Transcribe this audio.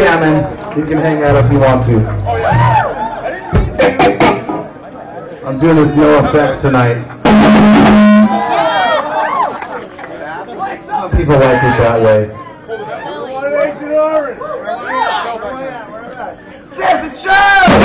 jamming. You can hang out if you want to. I'm doing this no effects tonight. Some people like it that way. Says it shows!